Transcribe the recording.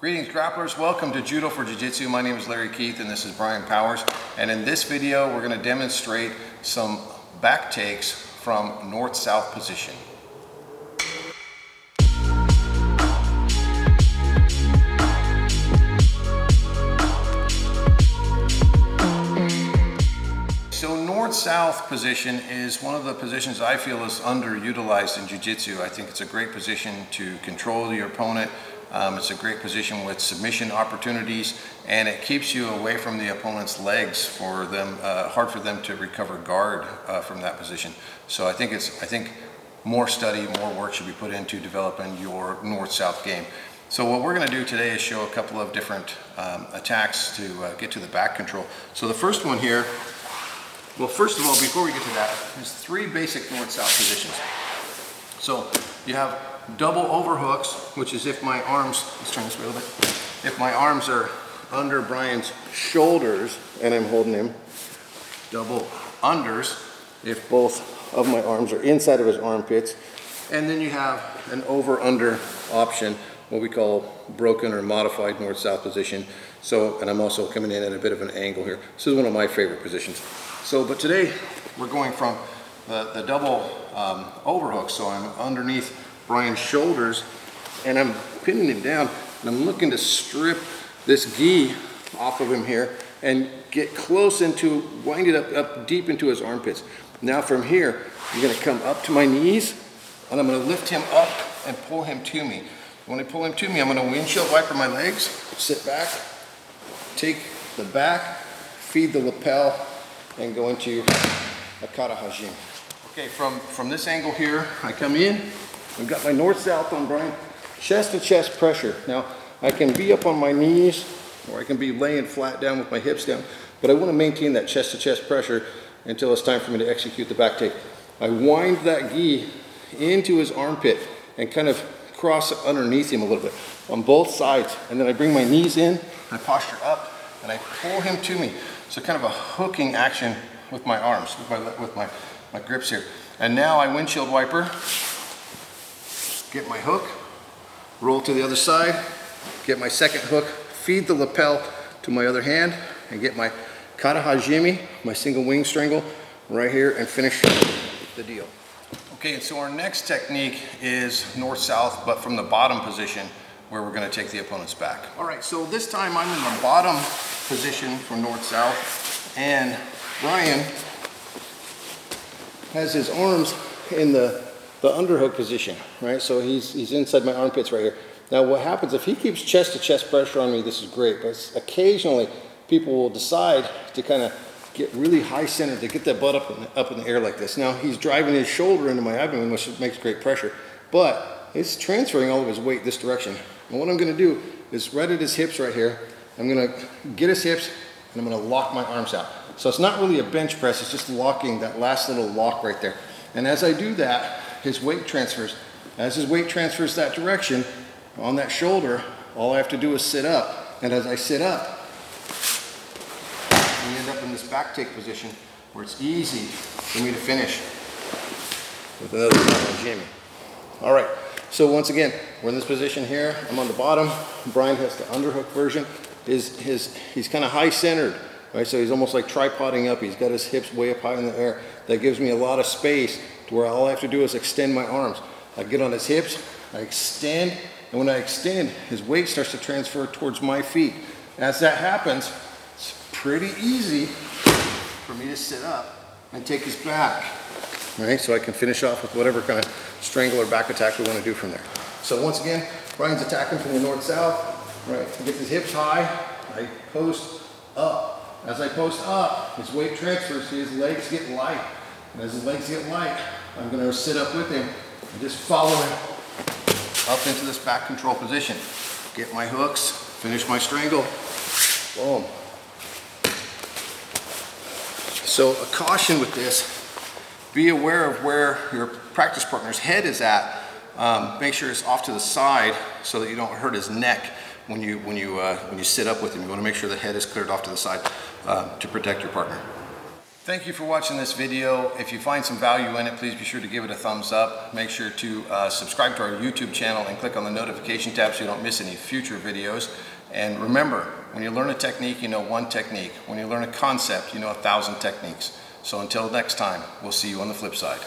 Greetings grapplers, welcome to Judo for Jiu-Jitsu. My name is Larry Keith and this is Brian Powers. And in this video, we're gonna demonstrate some back takes from north-south position. So north-south position is one of the positions I feel is underutilized in Jiu-Jitsu. I think it's a great position to control your opponent, um, it's a great position with submission opportunities and it keeps you away from the opponent's legs for them, uh, hard for them to recover guard uh, from that position. So I think it's, I think more study, more work should be put into developing your north-south game. So what we're gonna do today is show a couple of different um, attacks to uh, get to the back control. So the first one here, well, first of all, before we get to that, there's three basic north-south positions. So you have double overhooks, which is if my arms, let's turn this a little bit, if my arms are under Brian's shoulders and I'm holding him, double unders, if both of my arms are inside of his armpits. And then you have an over-under option, what we call broken or modified north-south position. So, and I'm also coming in at a bit of an angle here. This is one of my favorite positions. So, but today we're going from the, the double um, overhook. So I'm underneath Brian's shoulders and I'm pinning him down and I'm looking to strip this gi off of him here and get close into, wind it up, up deep into his armpits. Now from here, I'm gonna come up to my knees and I'm gonna lift him up and pull him to me. When I pull him to me, I'm gonna windshield wiper my legs, sit back, take the back, feed the lapel, and go into a kata hajime. Okay, from, from this angle here, I come in, I've got my north-south on Brian, chest to chest pressure. Now, I can be up on my knees or I can be laying flat down with my hips down, but I want to maintain that chest to chest pressure until it's time for me to execute the back take. I wind that gi into his armpit and kind of cross underneath him a little bit on both sides. And then I bring my knees in, I posture up, and I pull him to me. So kind of a hooking action with my arms, with my, with my, my grips here. And now I windshield wiper, get my hook, roll to the other side, get my second hook, feed the lapel to my other hand, and get my kata hajime, my single wing strangle, right here and finish the deal. Okay, and so our next technique is north-south, but from the bottom position where we're gonna take the opponent's back. All right, so this time I'm in the bottom position from north-south, and Brian has his arms in the the underhook position, right? So he's, he's inside my armpits right here. Now what happens, if he keeps chest to chest pressure on me, this is great, but occasionally people will decide to kind of get really high centered, to get that butt up in, the, up in the air like this. Now he's driving his shoulder into my abdomen, which makes great pressure, but it's transferring all of his weight this direction. And what I'm gonna do is right at his hips right here, I'm gonna get his hips and I'm gonna lock my arms out. So it's not really a bench press, it's just locking that last little lock right there. And as I do that, his weight transfers. As his weight transfers that direction, on that shoulder, all I have to do is sit up. And as I sit up, we end up in this back take position where it's easy for me to finish with another on Jamie. All right, so once again, we're in this position here. I'm on the bottom. Brian has the underhook version. His, his, he's kind of high centered, right? So he's almost like tripoding up. He's got his hips way up high in the air. That gives me a lot of space to where all I have to do is extend my arms. I get on his hips, I extend, and when I extend, his weight starts to transfer towards my feet. As that happens, it's pretty easy for me to sit up and take his back, right? So I can finish off with whatever kind of strangle or back attack we want to do from there. So once again, Brian's attacking from the north-south, right? He gets his hips high, I post up. As I post up, his weight transfers, his legs get light. And as his legs get light, I'm gonna sit up with him and just follow him up into this back control position. Get my hooks, finish my strangle, boom. So a caution with this, be aware of where your practice partner's head is at. Um, make sure it's off to the side so that you don't hurt his neck when you, when you, uh, when you sit up with him. You wanna make sure the head is cleared off to the side uh, to protect your partner. Thank you for watching this video. If you find some value in it, please be sure to give it a thumbs up. Make sure to uh, subscribe to our YouTube channel and click on the notification tab so you don't miss any future videos. And remember, when you learn a technique, you know one technique. When you learn a concept, you know a thousand techniques. So until next time, we'll see you on the flip side.